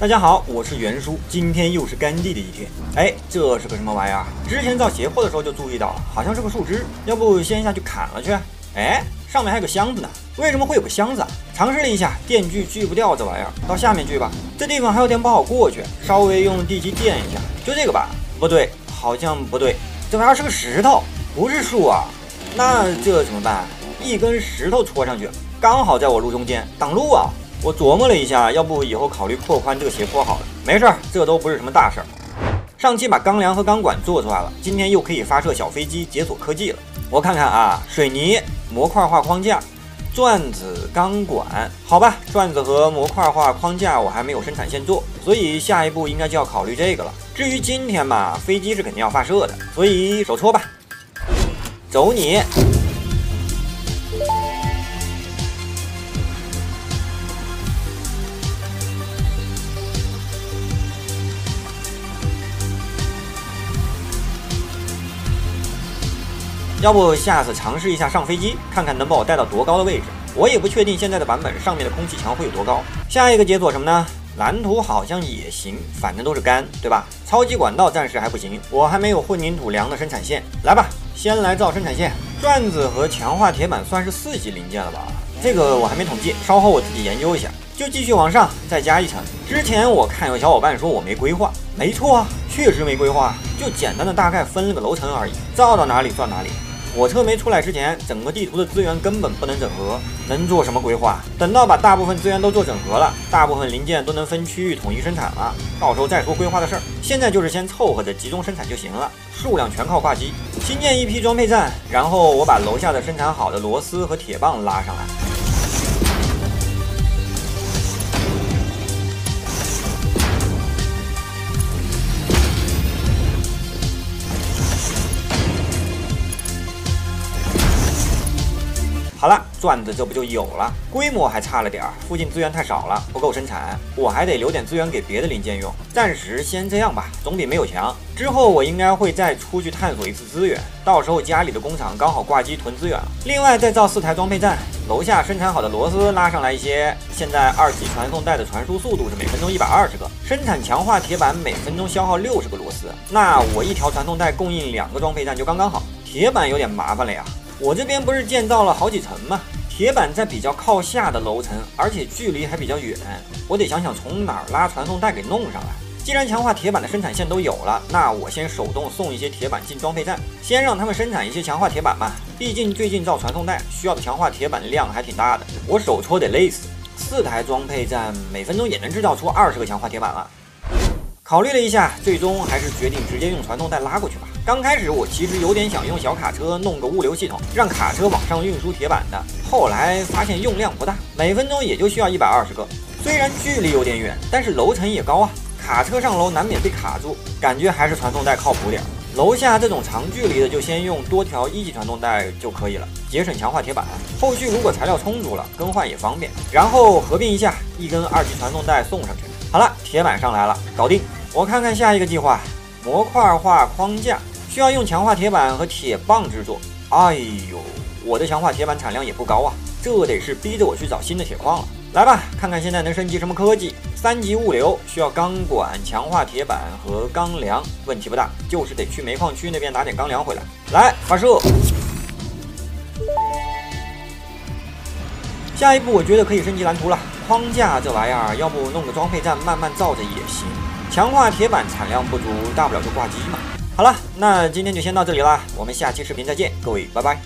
大家好，我是袁叔，今天又是干地的一天。哎，这是个什么玩意儿？之前造斜坡的时候就注意到了，好像是个树枝，要不先下去砍了去？哎，上面还有个箱子呢，为什么会有个箱子？尝试了一下，电锯锯不掉这玩意儿，到下面锯吧。这地方还有点不好过去，稍微用地基垫一下，就这个吧？不对，好像不对，这玩意儿是个石头，不是树啊。那这怎么办？一根石头戳上去，刚好在我路中间挡路啊。我琢磨了一下，要不以后考虑扩宽这个斜坡好了。没事儿，这都不是什么大事儿。上期把钢梁和钢管做出来了，今天又可以发射小飞机解锁科技了。我看看啊，水泥模块化框架、钻子钢管，好吧，钻子和模块化框架我还没有生产线做，所以下一步应该就要考虑这个了。至于今天嘛，飞机是肯定要发射的，所以手搓吧，走你。要不下次尝试一下上飞机，看看能把我带到多高的位置。我也不确定现在的版本上面的空气墙会有多高。下一个解锁什么呢？蓝图好像也行，反正都是干，对吧？超级管道暂时还不行，我还没有混凝土梁的生产线。来吧，先来造生产线。转子和强化铁板算是四级零件了吧？这个我还没统计，稍后我自己研究一下。就继续往上再加一层。之前我看有小伙伴说我没规划，没错啊，确实没规划，就简单的大概分了个楼层而已，造到哪里算哪里。火车没出来之前，整个地图的资源根本不能整合，能做什么规划？等到把大部分资源都做整合了，大部分零件都能分区域统一生产了，到时候再说规划的事儿。现在就是先凑合着集中生产就行了，数量全靠挂机。新建一批装配站，然后我把楼下的生产好的螺丝和铁棒拉上来。好了，钻子这不就有了？规模还差了点儿，附近资源太少了，不够生产，我还得留点资源给别的零件用。暂时先这样吧，总比没有强。之后我应该会再出去探索一次资源，到时候家里的工厂刚好挂机囤资源了。另外再造四台装配站，楼下生产好的螺丝拉上来一些。现在二级传送带的传输速度是每分钟一百二十个，生产强化铁板每分钟消耗六十个螺丝，那我一条传送带供应两个装配站就刚刚好。铁板有点麻烦了呀。我这边不是建造了好几层吗？铁板在比较靠下的楼层，而且距离还比较远，我得想想从哪儿拉传送带给弄上来。既然强化铁板的生产线都有了，那我先手动送一些铁板进装配站，先让他们生产一些强化铁板吧。毕竟最近造传送带需要的强化铁板量还挺大的，我手搓得累死。四台装配站每分钟也能制造出二十个强化铁板了。考虑了一下，最终还是决定直接用传送带拉过去吧。刚开始我其实有点想用小卡车弄个物流系统，让卡车往上运输铁板的。后来发现用量不大，每分钟也就需要一百二十个。虽然距离有点远，但是楼层也高啊，卡车上楼难免被卡住，感觉还是传送带靠谱点。楼下这种长距离的，就先用多条一级传送带就可以了，节省强化铁板。后续如果材料充足了，更换也方便。然后合并一下，一根二级传送带送上去。好了，铁板上来了，搞定。我看看下一个计划，模块化框架需要用强化铁板和铁棒制作。哎呦，我的强化铁板产量也不高啊，这得是逼着我去找新的铁矿了。来吧，看看现在能升级什么科技。三级物流需要钢管、强化铁板和钢梁，问题不大，就是得去煤矿区那边拿点钢梁回来。来，发射。下一步我觉得可以升级蓝图了，框架这玩意儿，要不弄个装配站慢慢造着也行。强化铁板产量不足，大不了就挂机嘛。好了，那今天就先到这里啦，我们下期视频再见，各位，拜拜。